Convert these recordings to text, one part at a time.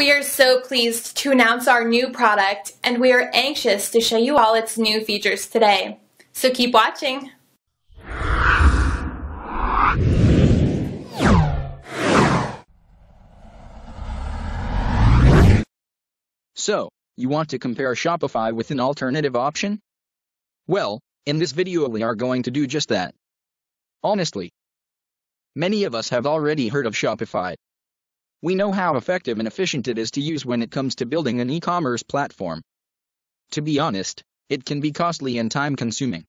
We are so pleased to announce our new product, and we are anxious to show you all its new features today. So keep watching. So, you want to compare Shopify with an alternative option? Well, in this video we are going to do just that. Honestly, many of us have already heard of Shopify. We know how effective and efficient it is to use when it comes to building an e-commerce platform. To be honest, it can be costly and time-consuming.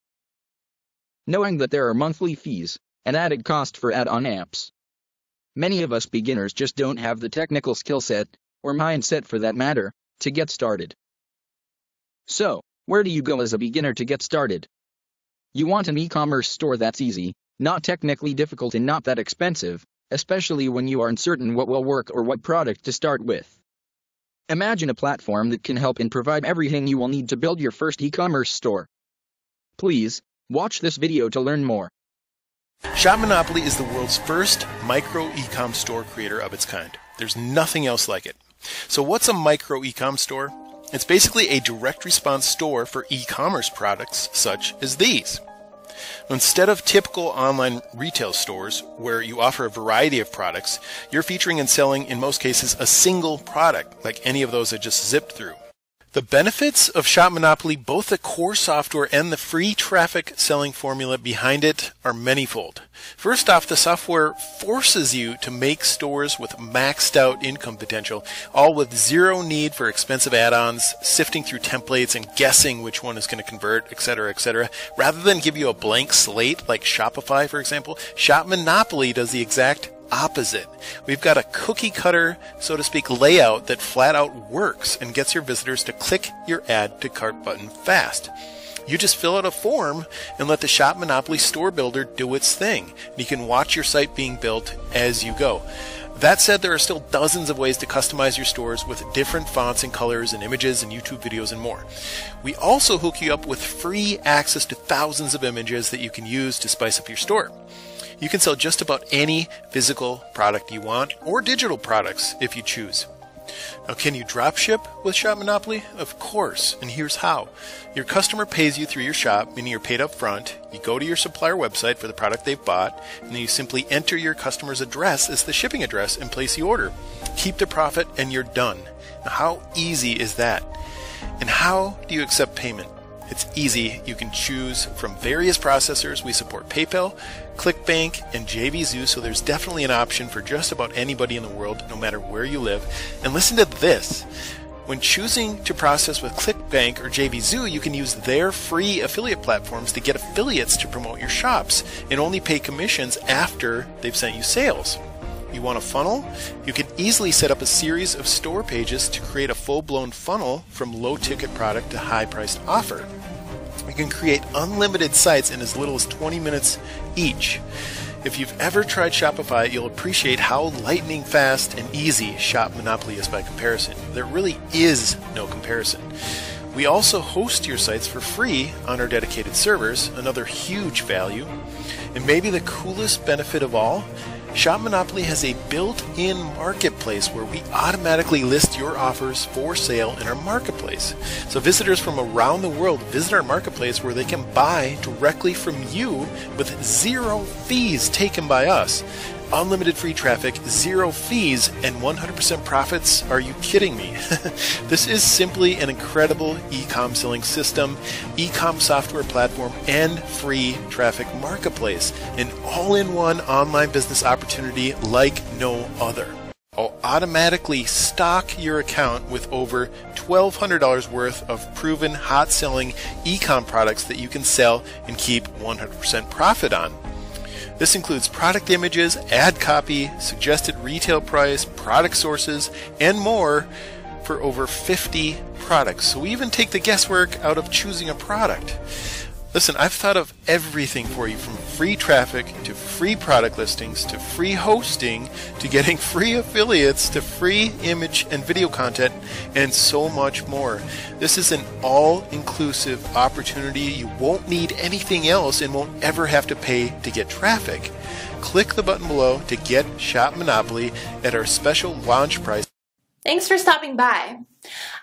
Knowing that there are monthly fees and added cost for add-on apps. Many of us beginners just don't have the technical skill set, or mindset for that matter, to get started. So, where do you go as a beginner to get started? You want an e-commerce store that's easy, not technically difficult and not that expensive, especially when you are uncertain what will work or what product to start with. Imagine a platform that can help and provide everything you will need to build your first e-commerce store. Please, watch this video to learn more. Shop Monopoly is the world's first micro ecom store creator of its kind. There's nothing else like it. So what's a micro ecom store? It's basically a direct response store for e-commerce products such as these. Instead of typical online retail stores where you offer a variety of products, you're featuring and selling in most cases a single product like any of those I just zipped through. The benefits of Shop Monopoly, both the core software and the free traffic selling formula behind it, are manyfold. First off, the software forces you to make stores with maxed out income potential, all with zero need for expensive add ons, sifting through templates and guessing which one is going to convert, etc., etc. Rather than give you a blank slate like Shopify, for example, Shop Monopoly does the exact opposite. We've got a cookie cutter, so to speak, layout that flat out works and gets your visitors to click your add to cart button fast. You just fill out a form and let the Shop Monopoly store builder do its thing. You can watch your site being built as you go. That said, there are still dozens of ways to customize your stores with different fonts and colors and images and YouTube videos and more. We also hook you up with free access to thousands of images that you can use to spice up your store. You can sell just about any physical product you want or digital products if you choose. Now, can you drop ship with Shop Monopoly? Of course, and here's how. Your customer pays you through your shop, meaning you're paid up front. You go to your supplier website for the product they've bought, and then you simply enter your customer's address as the shipping address and place the order. Keep the profit, and you're done. Now, how easy is that? And how do you accept payment? It's easy. You can choose from various processors. We support PayPal, ClickBank, and JVZoo, so there's definitely an option for just about anybody in the world, no matter where you live. And listen to this. When choosing to process with ClickBank or JVZoo, you can use their free affiliate platforms to get affiliates to promote your shops and only pay commissions after they've sent you sales. You want a funnel? You can easily set up a series of store pages to create a full blown funnel from low ticket product to high priced offer. You can create unlimited sites in as little as 20 minutes each. If you've ever tried Shopify, you'll appreciate how lightning fast and easy Shop Monopoly is by comparison. There really is no comparison. We also host your sites for free on our dedicated servers, another huge value. And maybe the coolest benefit of all Shop Monopoly has a built in marketplace where we automatically list your offers for sale in our marketplace. So visitors from around the world visit our marketplace where they can buy directly from you with zero fees taken by us unlimited free traffic, zero fees, and 100% profits? Are you kidding me? this is simply an incredible e-com selling system, e-com software platform, and free traffic marketplace. An all-in-one online business opportunity like no other. I'll automatically stock your account with over $1,200 worth of proven hot selling e-com products that you can sell and keep 100% profit on. This includes product images, ad copy, suggested retail price, product sources, and more for over 50 products. So we even take the guesswork out of choosing a product. Listen, I've thought of everything for you from free traffic to free product listings to free hosting to getting free affiliates to free image and video content and so much more. This is an all inclusive opportunity. You won't need anything else and won't ever have to pay to get traffic. Click the button below to get Shop Monopoly at our special launch price. Thanks for stopping by.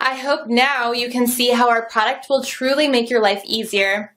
I hope now you can see how our product will truly make your life easier.